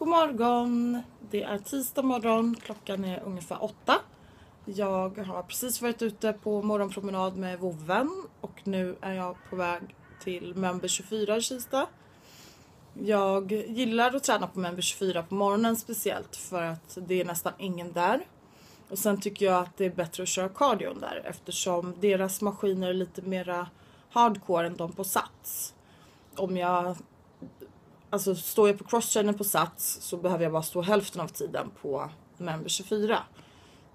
God morgon! Det är tisdag morgon, klockan är ungefär åtta. Jag har precis varit ute på morgonpromenad med vovven och nu är jag på väg till Member 24 i Kista. Jag gillar att träna på Member 24 på morgonen speciellt för att det är nästan ingen där. Och sen tycker jag att det är bättre att köra cardion där eftersom deras maskiner är lite mera hardcore än de på Sats. Om jag Alltså står jag på crosstrainer på Sats så behöver jag bara stå hälften av tiden på Member 24.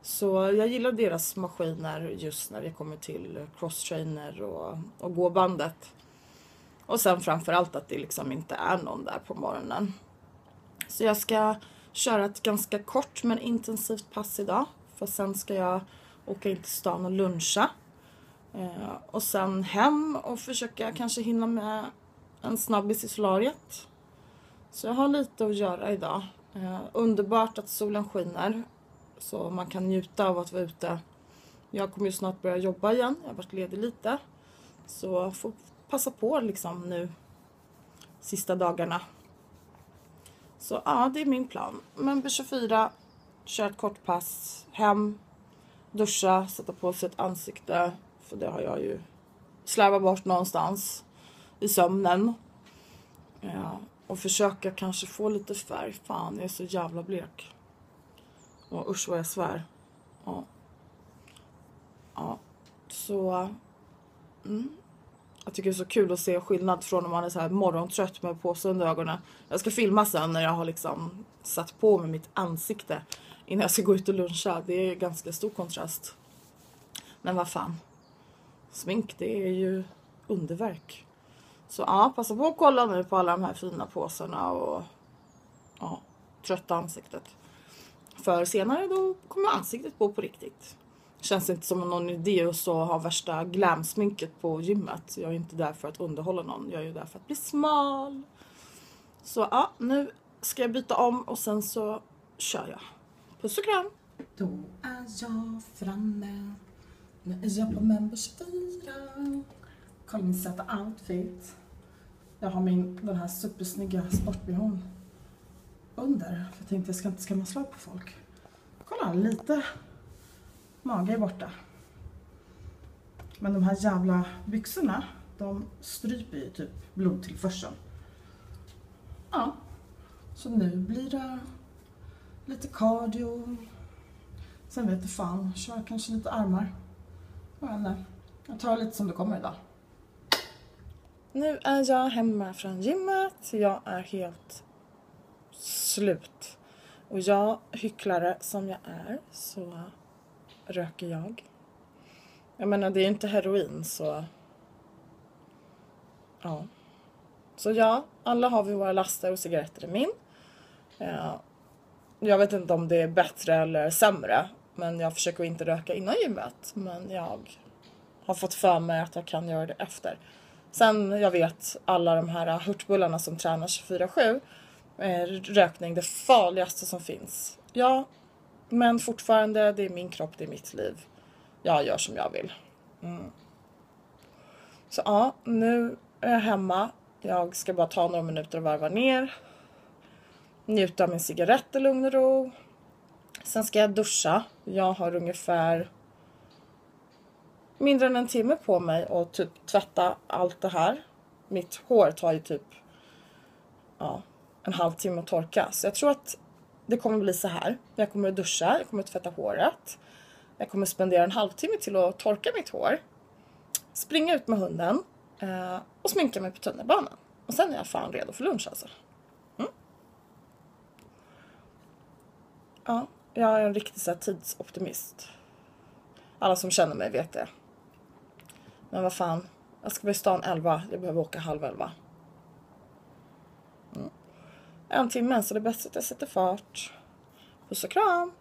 Så jag gillar deras maskiner just när det kommer till crosstrainer och, och gåbandet. Och sen framförallt att det liksom inte är någon där på morgonen. Så jag ska köra ett ganska kort men intensivt pass idag. För sen ska jag åka in till stan och luncha. Eh, och sen hem och försöka kanske hinna med en snabbis i solariet. Så jag har lite att göra idag. Eh, underbart att solen skiner. Så man kan njuta av att vara ute. Jag kommer ju snart börja jobba igen. Jag har varit ledig lite. Så jag får passa på liksom nu sista dagarna. Så ja, det är min plan. Men B24, köra ett kort pass, hem, duscha, sätta på sig ett ansikte. För det har jag ju slarvat bort någonstans i sömnen. Ja, och försöka kanske få lite färg. Fan, jag är så jävla blek. Och usch vad jag svär. Ja. Ja, så... Mm. Jag tycker det är så kul att se skillnad från om man är så här morgontrött med påse under ögonen. Jag ska filma sen när jag har liksom satt på mig mitt ansikte innan jag ska gå ut och luncha. Det är ganska stor kontrast. Men vad fan. Smink, det är ju underverk. Så ja, passa på att kolla nu på alla de här fina påsarna och ja, trötta ansiktet. För senare då kommer ansiktet på på riktigt. Känns inte som någon idé att så ha värsta glamsminket på gymmet. Jag är inte där för att underhålla någon. Jag är ju där för att bli smal. Så ja, nu ska jag byta om och sen så kör jag. Puss och kram! Då är jag framme. Nu är jag på Members 4. Kolla min söta outfit. Jag har min, den här supersnygga sportbehån under. För jag tänkte jag ska inte skrämma slag på folk. Kolla, lite mage är borta. Men de här jävla byxorna, de stryper ju typ blodtillförseln. Ja, så nu blir det lite cardio. Sen vet du fan, kör kanske lite armar. Jag tar lite som det kommer idag. Nu är jag hemma från gymmet. Jag är helt slut. Och jag, hycklare som jag är, så röker jag. Jag menar, det är inte heroin så... Ja. Så ja, alla har vi våra laster och cigaretter är min. Ja. Jag vet inte om det är bättre eller sämre. Men jag försöker inte röka innan gymmet. Men jag har fått för mig att jag kan göra det efter. Sen jag vet alla de här hurtbullarna som tränar 24-7. Eh, rökning det farligaste som finns. Ja, men fortfarande det är min kropp, det är mitt liv. Jag gör som jag vill. Mm. Så ja, nu är jag hemma. Jag ska bara ta några minuter och varva ner. Njuta av min cigarett i lugn och ro. Sen ska jag duscha. Jag har ungefär mindre än en timme på mig att typ tvätta allt det här. Mitt hår tar ju typ ja, en halvtimme att torka. Så jag tror att det kommer bli så här. Jag kommer att duscha, jag kommer att tvätta håret. Jag kommer spendera en halvtimme till att torka mitt hår. Springa ut med hunden eh, och sminka mig på tunnelbanan. Och sen är jag fan redo för lunch alltså. Mm. Ja, jag är en riktig så här, tidsoptimist. Alla som känner mig vet det. Men vad fan, jag ska vara i stan 11. Jag behöver åka halv 11. Mm. En timme, så det är bäst att jag sätter fart. Puss och kram!